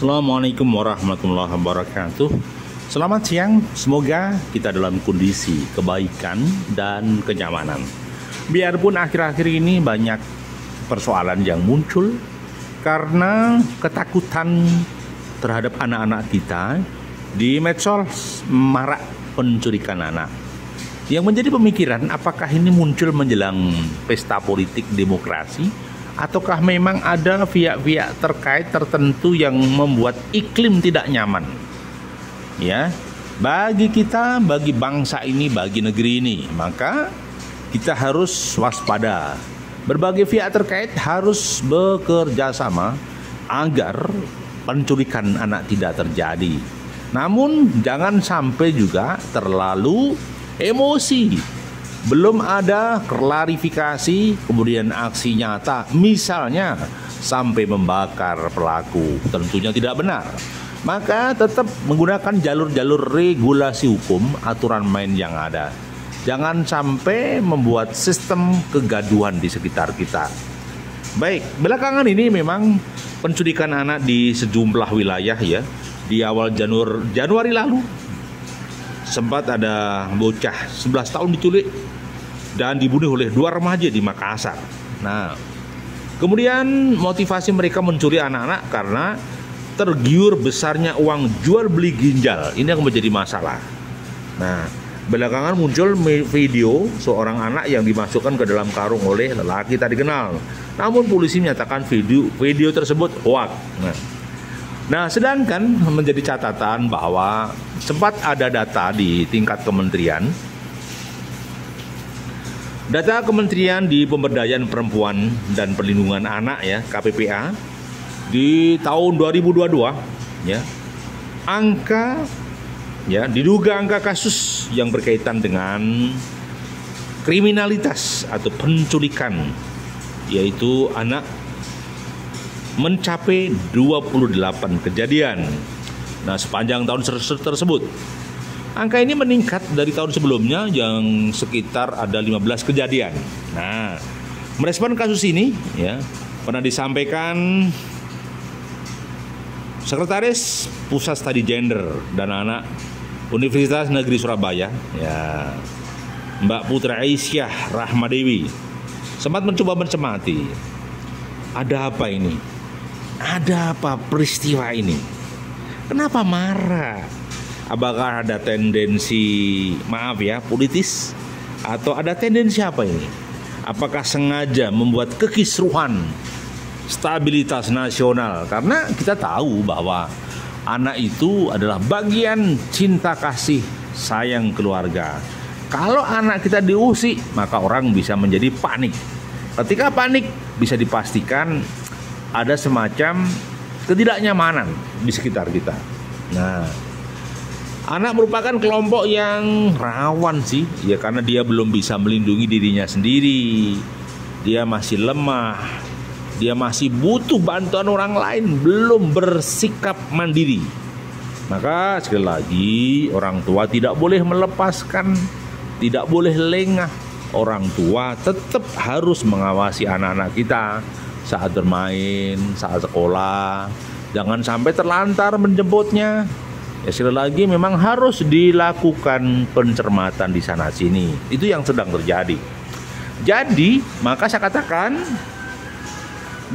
Assalamualaikum warahmatullahi wabarakatuh. Selamat siang, semoga kita dalam kondisi kebaikan dan kenyamanan. Biarpun akhir-akhir ini banyak persoalan yang muncul karena ketakutan terhadap anak-anak kita di medsos marak penculikan anak. Yang menjadi pemikiran apakah ini muncul menjelang pesta politik demokrasi ataukah memang ada pihak-pihak terkait tertentu yang membuat iklim tidak nyaman. Ya. Bagi kita, bagi bangsa ini, bagi negeri ini, maka kita harus waspada. Berbagai pihak terkait harus bekerja sama agar penculikan anak tidak terjadi. Namun jangan sampai juga terlalu emosi. Belum ada klarifikasi, kemudian aksi nyata, misalnya sampai membakar pelaku, tentunya tidak benar. Maka tetap menggunakan jalur-jalur regulasi hukum, aturan main yang ada. Jangan sampai membuat sistem kegaduhan di sekitar kita. Baik, belakangan ini memang penculikan anak di sejumlah wilayah ya. Di awal Januari, Januari lalu sempat ada bocah 11 tahun diculik dan dibunuh oleh dua remaja di Makassar. Nah, kemudian motivasi mereka mencuri anak-anak karena tergiur besarnya uang jual beli ginjal. Ini yang menjadi masalah. Nah, belakangan muncul video seorang anak yang dimasukkan ke dalam karung oleh lelaki tadi kenal. Namun polisi menyatakan video video tersebut hoax. Nah, Nah, sedangkan menjadi catatan bahwa sempat ada data di tingkat kementerian Data Kementerian di Pemberdayaan Perempuan dan Perlindungan Anak ya, KPPA di tahun 2022 ya. Angka ya, diduga angka kasus yang berkaitan dengan kriminalitas atau penculikan yaitu anak mencapai 28 kejadian. Nah, sepanjang tahun tersebut angka ini meningkat dari tahun sebelumnya yang sekitar ada 15 kejadian. Nah, merespon kasus ini ya, pernah disampaikan Sekretaris Pusat Studi Gender dan Anak Universitas Negeri Surabaya ya Mbak Putra Aisyah Rahmadewi sempat mencoba mencemati ada apa ini ada apa peristiwa ini? Kenapa marah? Apakah ada tendensi maaf ya politis atau ada tendensi apa ini? Apakah sengaja membuat kekisruhan stabilitas nasional? Karena kita tahu bahwa anak itu adalah bagian cinta kasih sayang keluarga. Kalau anak kita diusik, maka orang bisa menjadi panik. Ketika panik, bisa dipastikan ada semacam ketidaknyamanan di sekitar kita. Nah, anak merupakan kelompok yang rawan sih, ya karena dia belum bisa melindungi dirinya sendiri. Dia masih lemah. Dia masih butuh bantuan orang lain, belum bersikap mandiri. Maka sekali lagi orang tua tidak boleh melepaskan, tidak boleh lengah. Orang tua tetap harus mengawasi anak-anak kita saat bermain, saat sekolah. Jangan sampai terlantar menjemputnya. Ya sekali lagi memang harus dilakukan pencermatan di sana sini. Itu yang sedang terjadi. Jadi, maka saya katakan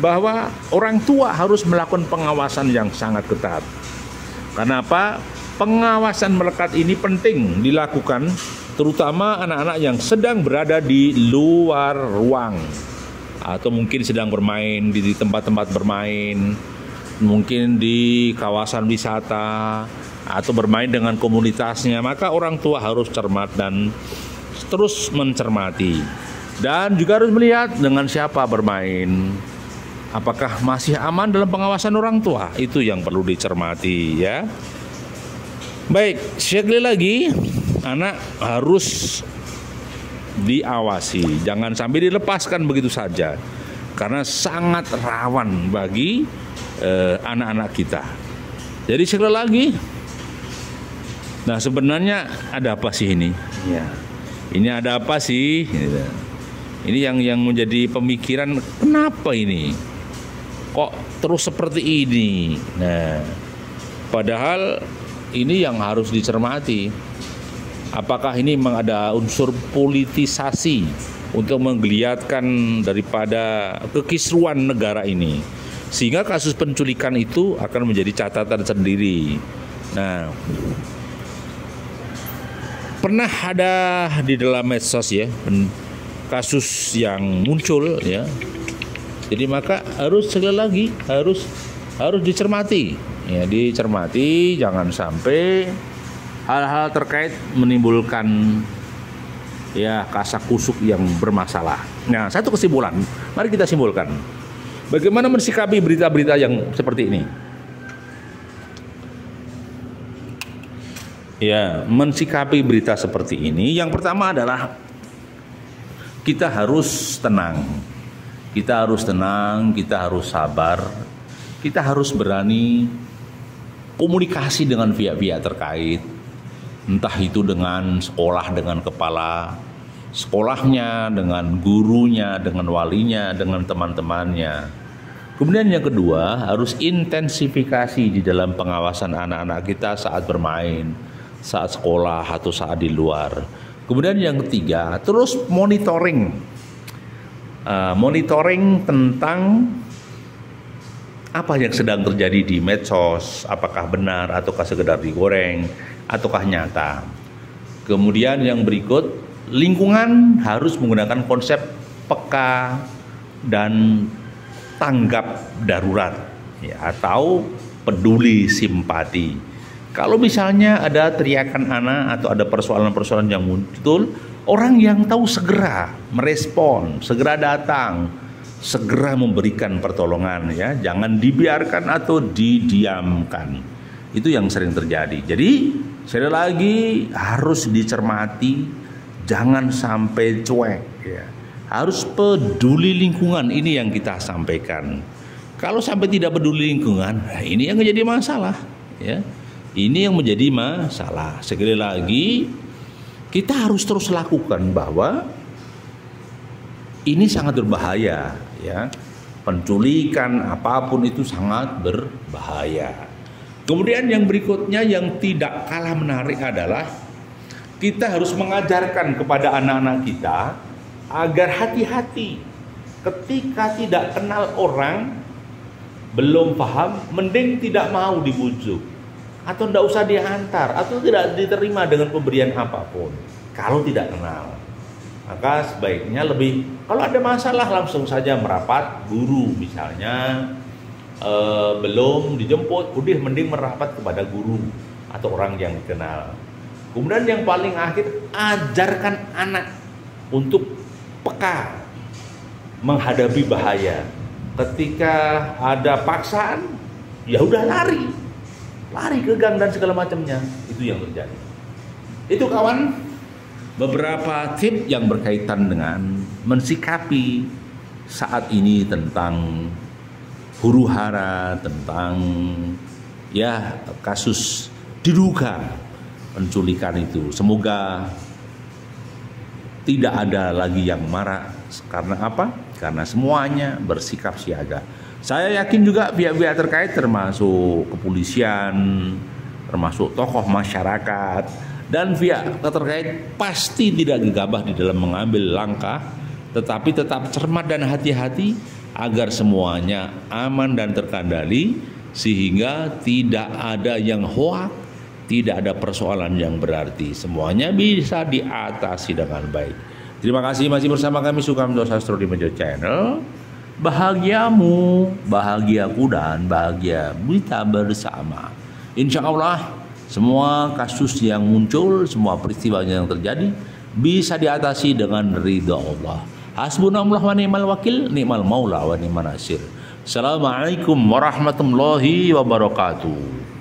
bahwa orang tua harus melakukan pengawasan yang sangat ketat. Kenapa? Pengawasan melekat ini penting dilakukan terutama anak-anak yang sedang berada di luar ruang atau mungkin sedang bermain di tempat-tempat bermain, mungkin di kawasan wisata atau bermain dengan komunitasnya, maka orang tua harus cermat dan terus mencermati. Dan juga harus melihat dengan siapa bermain. Apakah masih aman dalam pengawasan orang tua? Itu yang perlu dicermati ya. Baik, sekali lagi anak harus diawasi, jangan sampai dilepaskan begitu saja, karena sangat rawan bagi eh, anak-anak eh, kita. Jadi sekali lagi, nah sebenarnya ada apa sih ini? Ya, ini ada apa sih? Ini yang yang menjadi pemikiran kenapa ini? Kok terus seperti ini. Nah, padahal ini yang harus dicermati. Apakah ini memang ada unsur politisasi untuk menggeliatkan daripada kekisruan negara ini? Sehingga kasus penculikan itu akan menjadi catatan sendiri. Nah, pernah ada di dalam medsos ya kasus yang muncul ya. Jadi maka harus sekali lagi harus harus dicermati ya dicermati jangan sampai hal-hal terkait menimbulkan ya kasak kusuk yang bermasalah. Nah, satu kesimpulan, mari kita simpulkan. Bagaimana mensikapi berita-berita yang seperti ini? Ya, mensikapi berita seperti ini, yang pertama adalah kita harus tenang. Kita harus tenang, kita harus sabar, kita harus berani komunikasi dengan pihak-pihak terkait. Entah itu dengan sekolah, dengan kepala sekolahnya, dengan gurunya, dengan walinya, dengan teman-temannya. Kemudian yang kedua, harus intensifikasi di dalam pengawasan anak-anak kita saat bermain, saat sekolah atau saat di luar. Kemudian yang ketiga, terus monitoring. Uh, monitoring tentang apa yang sedang terjadi di medsos, apakah benar ataukah sekedar digoreng ataukah nyata. Kemudian yang berikut, lingkungan harus menggunakan konsep peka dan tanggap darurat ya, atau peduli simpati. Kalau misalnya ada teriakan anak atau ada persoalan-persoalan yang muncul, orang yang tahu segera merespon, segera datang, segera memberikan pertolongan ya, jangan dibiarkan atau didiamkan. Itu yang sering terjadi. Jadi, sekali lagi harus dicermati jangan sampai cuek ya. Harus peduli lingkungan ini yang kita sampaikan. Kalau sampai tidak peduli lingkungan, nah ini yang menjadi masalah ya. Ini yang menjadi masalah. Sekali lagi kita harus terus lakukan bahwa ini sangat berbahaya ya. Penculikan apa pun itu sangat berbahaya. Kemudian yang berikutnya yang tidak kalah menarik adalah kita harus mengajarkan kepada anak-anak kita agar hati-hati ketika tidak kenal orang belum paham mending tidak mau dibujuk atau tidak usah diantar atau tidak diterima dengan pemberian apa pun kalau tidak kenal maka sebaiknya lebih kalau ada masalah langsung saja merapat guru misalnya eh, belum dijemput udah mending merapat kepada guru atau orang yang dikenal Kemudian yang paling akhir ajarkan anak untuk peka menghadapi bahaya. Ketika ada paksaan, ya udah lari. Lari ke gang dan segala macamnya. Itu yang terjadi. Itu kawan beberapa tip yang berkaitan dengan mensikapi saat ini tentang huru hara, tentang ya kasus diduga penculikan itu. Semoga tidak ada lagi yang marah karena apa? Karena semuanya bersikap siaga. Saya yakin juga pihak-pihak terkait termasuk kepolisian, termasuk tokoh masyarakat dan pihak terkait pasti tidak gegabah di dalam mengambil langkah tetapi tetap cermat dan hati-hati agar semuanya aman dan terkendali sehingga tidak ada yang hoak tidak ada persoalan yang berarti. Semuanya bisa diatasi dengan baik. Terima kasih masih bersama kami Sukamto Sastro di Meja Channel. Bahagiamu, bahagiaku dan bahagia kita bersama. Insya Allah semua kasus yang muncul, semua peristiwa yang terjadi bisa diatasi dengan ridha Allah. Hasbunallah wa ni'mal wakil, ni'mal maula wa ni'mal nasir. Assalamualaikum warahmatullahi wabarakatuh.